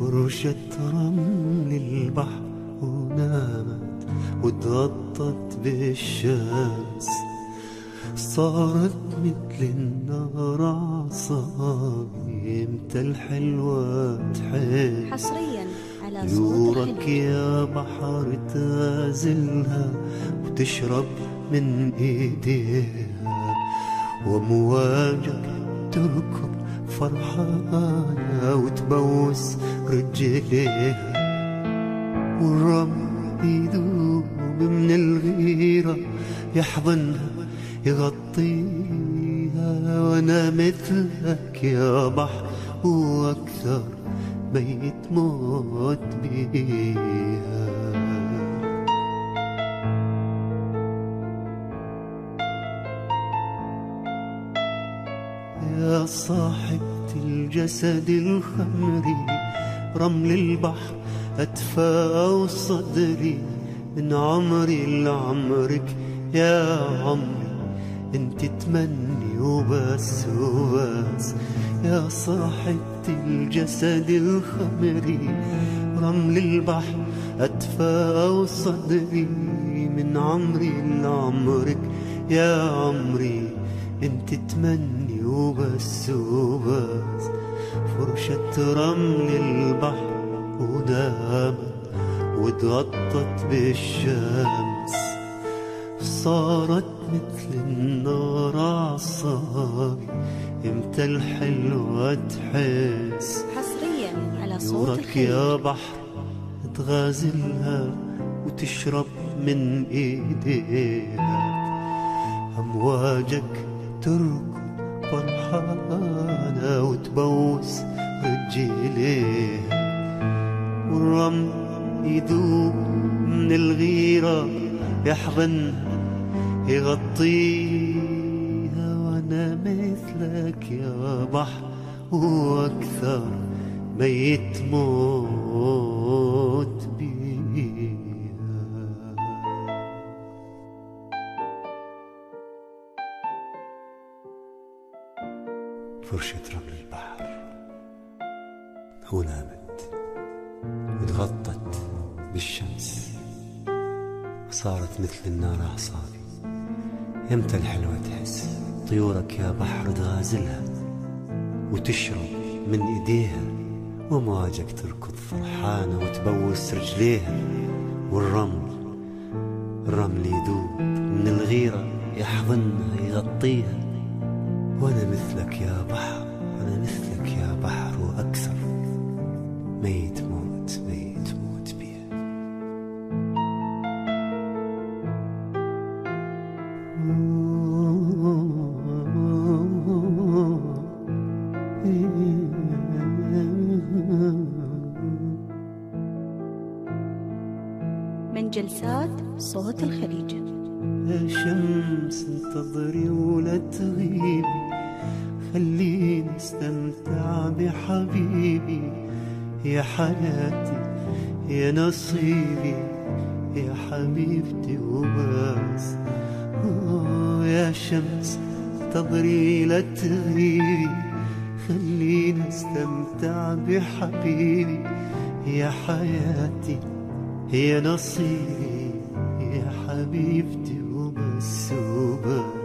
فرشة رمل البحر ونامت وتغطت بالشمس. صارت مثل النار عصابي إمتى الحلوة تحس؟ حصريا على صوت نورك يا بحر تازلها وتشرب من إيديها. ومواجك تركض فرحانة وتبوس رجليها والرمل يذوب من الغيرة يحضنها يغطيها. وأنا مثلك يا بحر وأكثر ميت موت بيها. يا صاحبة الجسد الخمري رمل البحر أدفى صدري من عمري لعمرك. يا عمري انت تمني وبس وبس. يا صاحبة الجسد الخمري رمل البحر أدفى صدري من عمري لعمرك. يا عمري انت تمني وبس وبس فرشة رمل البحر ودامت وتغطت بالشمس. صارت مثل النار عصابي إمتى الحلوة تحس؟ حصريا على صوت نورك يا بحر تغازلها وتشرب من ايديها. أمواجك تركض فرحانة وتبوس رجليها والرمل يذوب من الغيرة يحضنها يغطيها وأنا مثلك يا بحر وأكثر ميت موت فرشة رمل البحر. ونامت وتغطت بالشمس. وصارت مثل النار أعصابي. يمتى الحلوة تحس؟ طيورك يا بحر تغازلها وتشرب من إيديها ومواجك تركض فرحانة وتبوس رجليها. والرمل الرمل يذوب من الغيرة يحضنها يغطيها. وأنا مثلك يا بحر أنا مثلك يا بحر وأكثر. ميت موت ميت موت بيها. من جلسات صوت الخليج. يا شمس انتظري ولا تغيبي خليني استمتع بحبيبي يا حياتي يا نصيبي يا حبيبتي وبس. يا شمس انتظري لا تغيبي. خليني استمتع بحبيبي يا حياتي يا نصيبي يا حبيبتي وبس وبس.